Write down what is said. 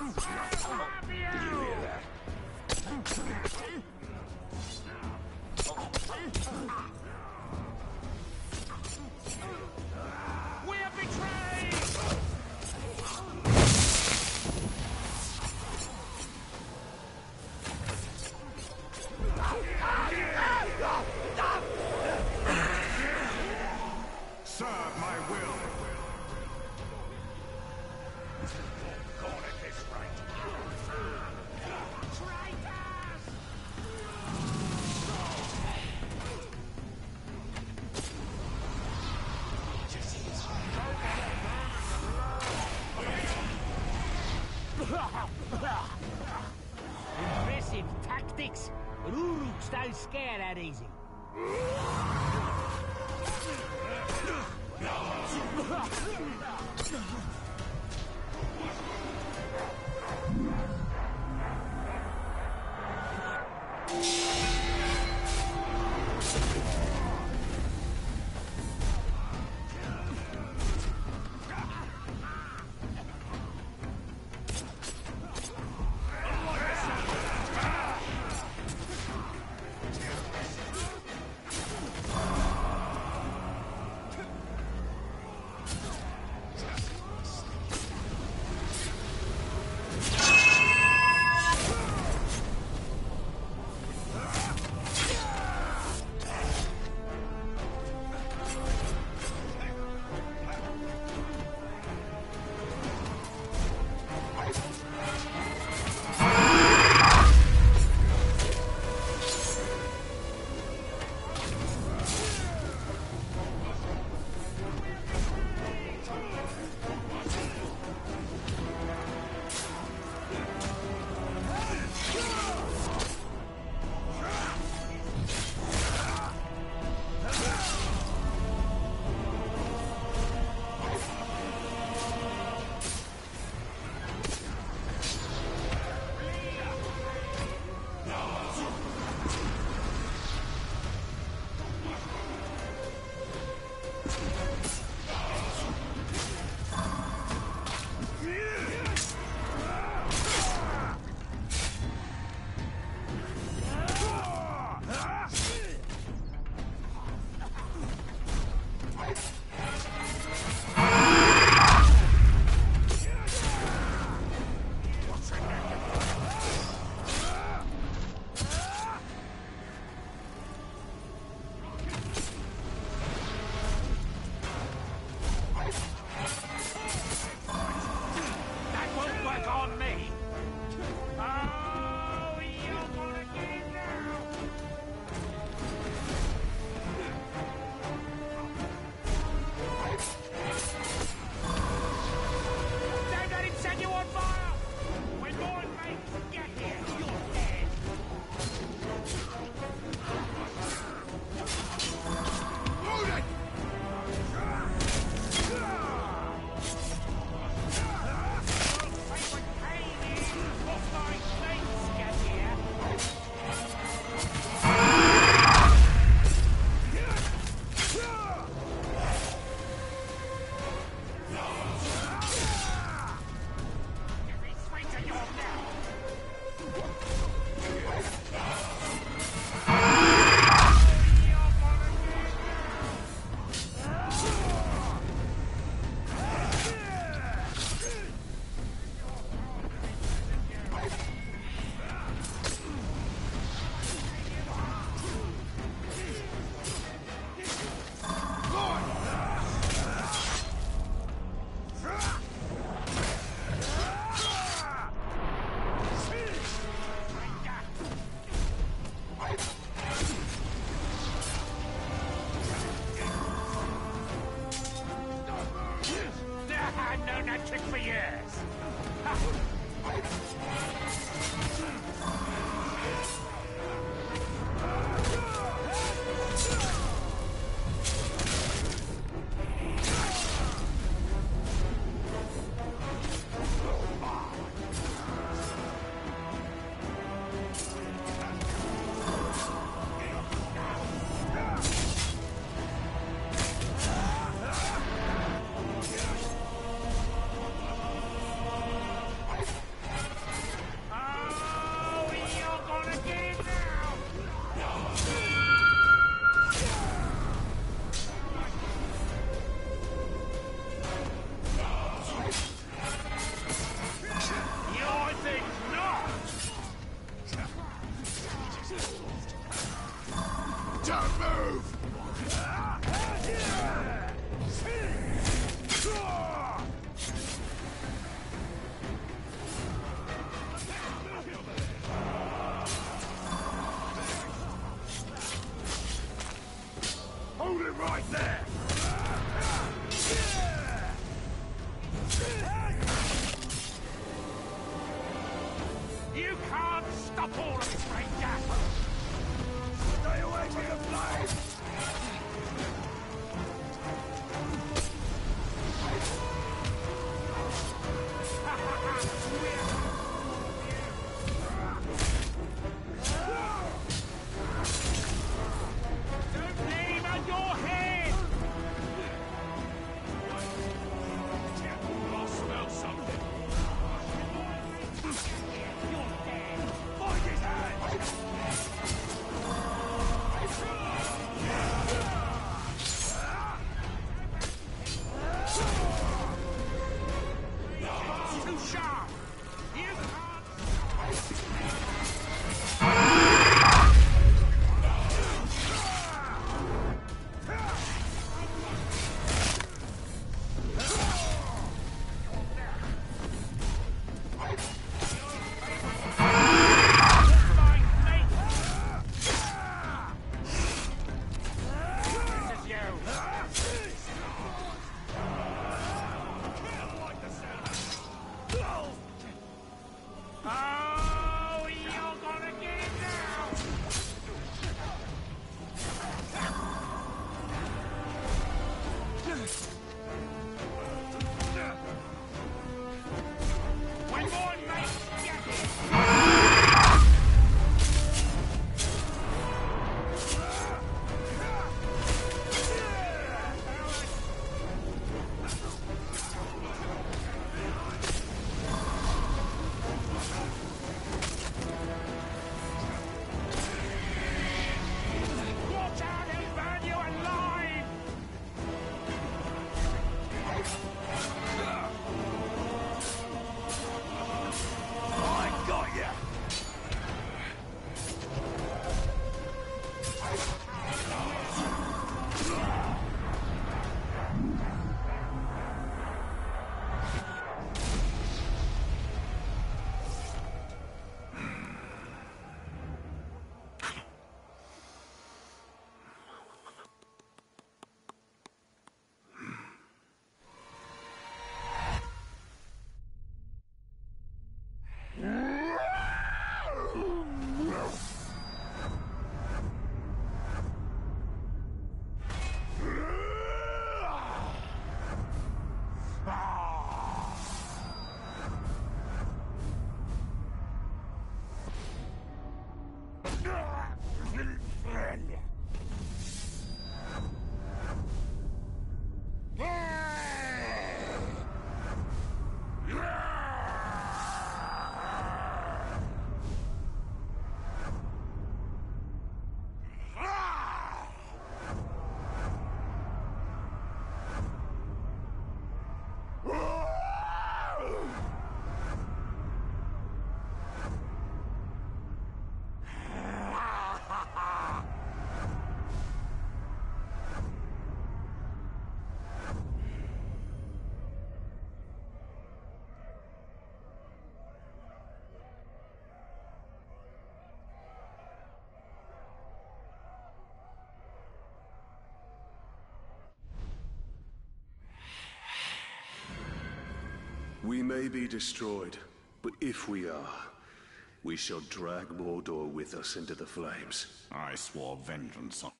We don't scare that easy. Stop all of it, stranger! Stay away from the flame! We may be destroyed, but if we are, we shall drag Mordor with us into the flames. I swore vengeance on...